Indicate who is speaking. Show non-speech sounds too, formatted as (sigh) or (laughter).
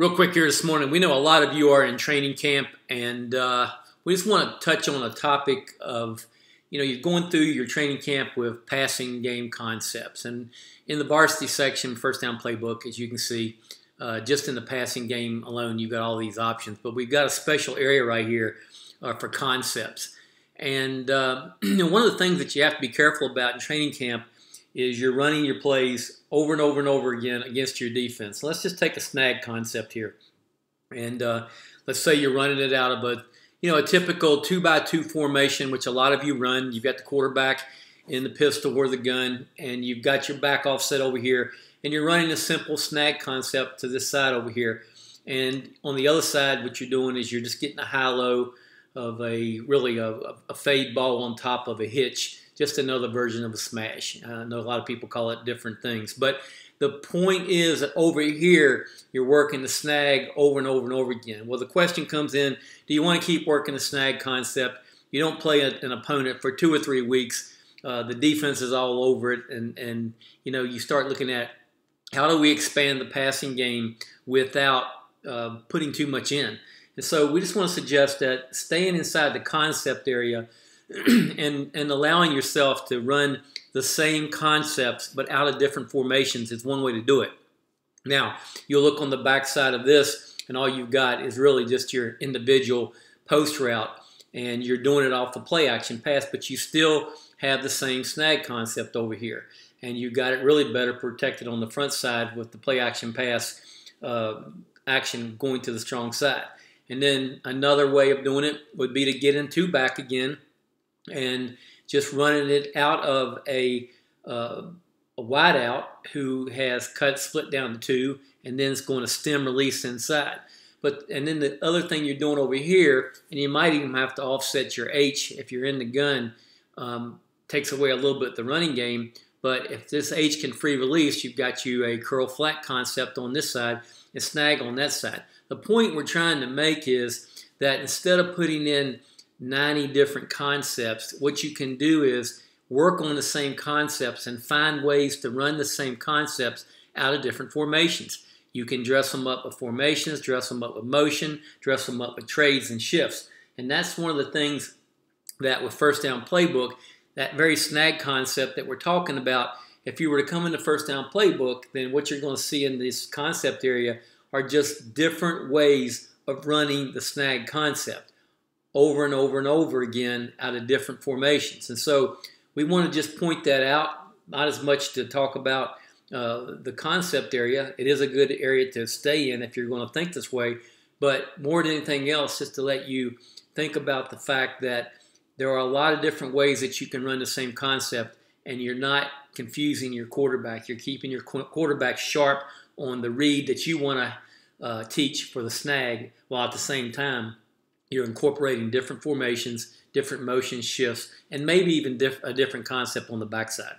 Speaker 1: Real quick here this morning, we know a lot of you are in training camp, and uh, we just want to touch on a topic of, you know, you're going through your training camp with passing game concepts. And in the varsity section, first down playbook, as you can see, uh, just in the passing game alone, you've got all these options. But we've got a special area right here uh, for concepts. And uh, (clears throat) you know, one of the things that you have to be careful about in training camp is you're running your plays over and over and over again against your defense. Let's just take a snag concept here, and uh, let's say you're running it out of a you know a typical two by two formation, which a lot of you run. You've got the quarterback in the pistol or the gun, and you've got your back offset over here, and you're running a simple snag concept to this side over here. And on the other side, what you're doing is you're just getting a high low of a really a, a fade ball on top of a hitch just another version of a smash. I know a lot of people call it different things, but the point is that over here, you're working the snag over and over and over again. Well, the question comes in, do you want to keep working the snag concept? You don't play an opponent for two or three weeks. Uh, the defense is all over it, and, and you know you start looking at how do we expand the passing game without uh, putting too much in. And so we just want to suggest that staying inside the concept area (clears throat) and, and allowing yourself to run the same concepts but out of different formations is one way to do it. Now, you'll look on the back side of this, and all you've got is really just your individual post route, and you're doing it off the play action pass, but you still have the same snag concept over here. And you've got it really better protected on the front side with the play action pass uh, action going to the strong side. And then another way of doing it would be to get into back again and just running it out of a, uh, a wideout who has cut split down the two, and then it's going to stem release inside. But and then the other thing you're doing over here, and you might even have to offset your H if you're in the gun, um, takes away a little bit the running game. But if this H can free release, you've got you a curl flat concept on this side and snag on that side. The point we're trying to make is that instead of putting in 90 different concepts. What you can do is work on the same concepts and find ways to run the same concepts out of different formations. You can dress them up with formations, dress them up with motion, dress them up with trades and shifts. And that's one of the things that with First Down Playbook, that very snag concept that we're talking about, if you were to come in the First Down Playbook, then what you're going to see in this concept area are just different ways of running the snag concept over and over and over again out of different formations. And so we want to just point that out, not as much to talk about uh, the concept area. It is a good area to stay in if you're going to think this way, but more than anything else, just to let you think about the fact that there are a lot of different ways that you can run the same concept and you're not confusing your quarterback. You're keeping your quarterback sharp on the read that you want to uh, teach for the snag while at the same time you're incorporating different formations, different motion shifts, and maybe even diff a different concept on the backside.